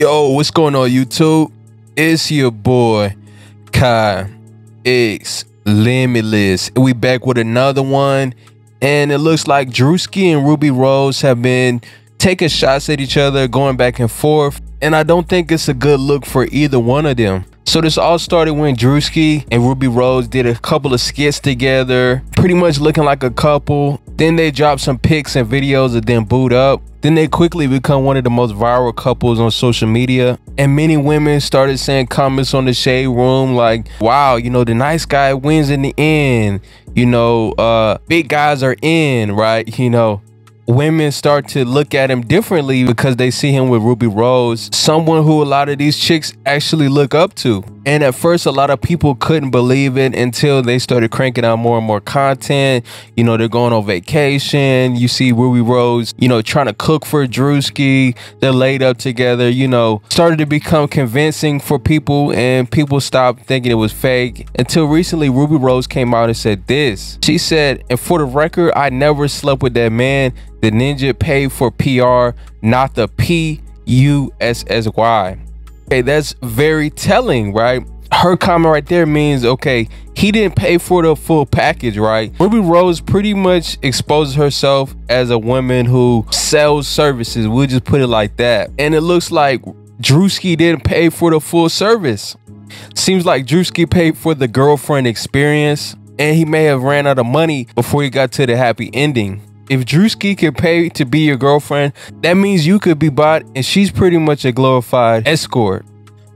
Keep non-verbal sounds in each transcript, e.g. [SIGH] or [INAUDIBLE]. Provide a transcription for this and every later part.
Yo, what's going on YouTube? It's your boy Kai X Limitless. We back with another one, and it looks like Druski and Rubi Rose have been taking shots at each other, going back and forth, and I don't think it's a good look for either one of them. So this all started when Druski and Rubi Rose did a couple of skits together, pretty much looking like a couple. Then they dropped some pics and videos of them boot up. Then they quickly become one of the most viral couples on social media. And many women started saying comments on the shade room like, wow, you know, the nice guy wins in the end. You know, uh, big guys are in, right? You know, women start to look at him differently because they see him with Rubi Rose, someone who a lot of these chicks actually look up to. And at first, a lot of people couldn't believe it until they started cranking out more and more content. You know, they're going on vacation. You see Rubi Rose, you know, trying to cook for Druski. They're laid up together, you know, started to become convincing for people and people stopped thinking it was fake. Until recently, Rubi Rose came out and said this. She said, and for the record, I never slept with that man. The ninja paid for PR, not the P U S S Y. Okay, that's very telling, right? Her comment right there means, okay, he didn't pay for the full package, right? Rubi Rose pretty much exposes herself as a woman who sells services. We'll just put it like that. And it looks like Druski didn't pay for the full service. Seems like Druski paid for the girlfriend experience and he may have ran out of money before he got to the happy ending. If Druski could pay to be your girlfriend, that means you could be bought and she's pretty much a glorified escort.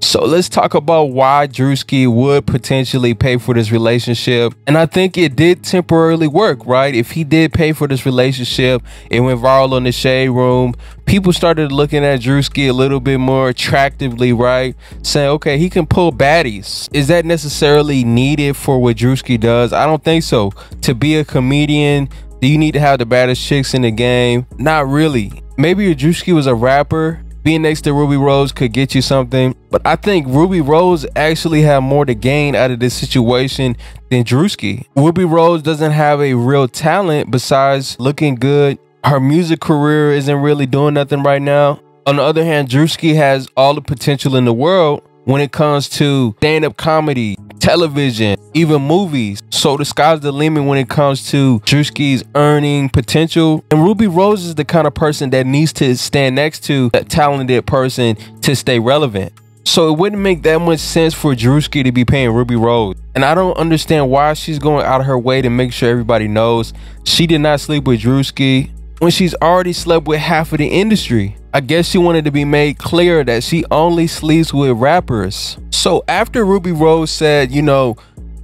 So let's talk about why Druski would potentially pay for this relationship. And I think it did temporarily work, right? If he did pay for this relationship, it went viral in the shade room. People started looking at Druski a little bit more attractively, right? Saying, okay, he can pull baddies. Is that necessarily needed for what Druski does? I don't think so. To be a comedian, do you need to have the baddest chicks in the game? Not really. Maybe Druski was a rapper, being next to Rubi Rose could get you something. But I think Rubi Rose actually had more to gain out of this situation than Druski. Rubi Rose doesn't have a real talent besides looking good. Her music career isn't really doing nothing right now. On the other hand, Druski has all the potential in the world when it comes to stand-up comedy, television, even movies. So the sky's the limit when it comes to Druski's earning potential. And Rubi Rose is the kind of person that needs to stand next to a talented person to stay relevant. So it wouldn't make that much sense for Druski to be paying Rubi Rose. And I don't understand why she's going out of her way to make sure everybody knows she did not sleep with Druski when she's already slept with half of the industry. I guess she wanted to be made clear that she only sleeps with rappers. So after Rubi Rose said, you know,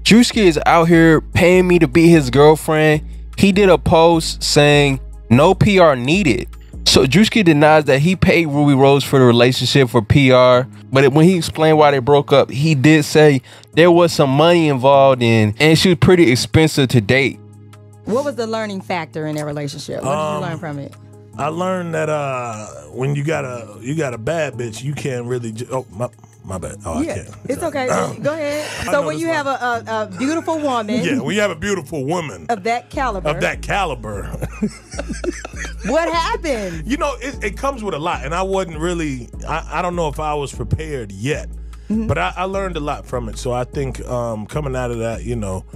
Druski is out here paying me to be his girlfriend, he did a post saying no PR needed. So Druski denies that he paid Rubi Rose for the relationship for PR, but when he explained why they broke up, he did say there was some money involved in, and she was pretty expensive to date. What was the learning factor in their relationship? What um, did you learn from it? I learned that uh, when you got a you got a bad bitch, you can't really. oh my. My bad. Oh, yeah, I can't. It's okay. [LAUGHS] Go ahead. So when you have a, a, a, beautiful woman, yeah, when you have a beautiful woman of that caliber, of that caliber, [LAUGHS] what happened? You know, it, it, comes with a lot, and I wasn't really. I, I don't know if I was prepared yet, mm-hmm. but I, I, learned a lot from it. So I think um, coming out of that, you know,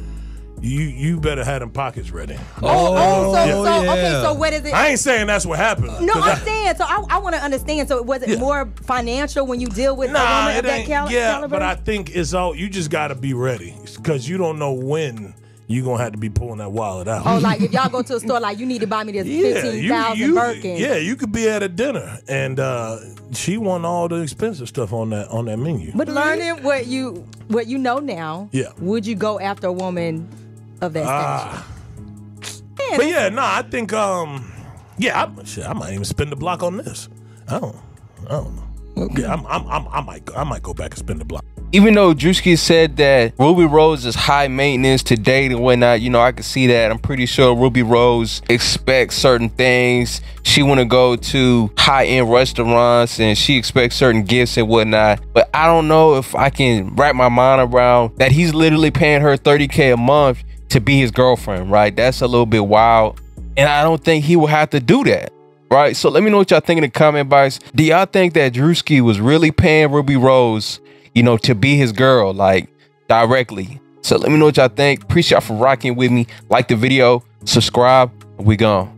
you you better have them pockets ready. Oh, oh, so, yeah. so okay, so what is it? I ain't saying that's what happened. No, I'm saying so. I, I want to understand. So was it yeah. more financial when you deal with nah, a woman of that cal- yeah, caliber? but I think it's all you just got to be ready because you don't know when you gonna have to be pulling that wallet out. Oh, like if y'all go to a [LAUGHS] store, like you need to buy me this yeah, fifteen thousand Birkin. Yeah, you could be at a dinner and uh, she want all the expensive stuff on that on that menu. But learning what you what you know now, yeah, would you go after a woman of that uh, but yeah, no, nah, I think um, yeah, I, shit, I might even spend the block on this. I don't, I don't know. Okay. Yeah, I'm, I'm, I'm, i might, I might go back and spend the block. Even though Druski said that Rubi Rose is high maintenance to date and whatnot, you know, I can see that. I'm pretty sure Rubi Rose expects certain things. She want to go to high-end restaurants and she expects certain gifts and whatnot. But I don't know if I can wrap my mind around that he's literally paying her 30K a month to be his girlfriend, right? That's a little bit wild. And I don't think he will have to do that, Right. So let me know what y'all think in the comment box. Do y'all think that Druski was really paying Rubi Rose, you know, to be his girl, like directly? So let me know what y'all think. Appreciate y'all for rocking with me. Like the video, subscribe, we gone.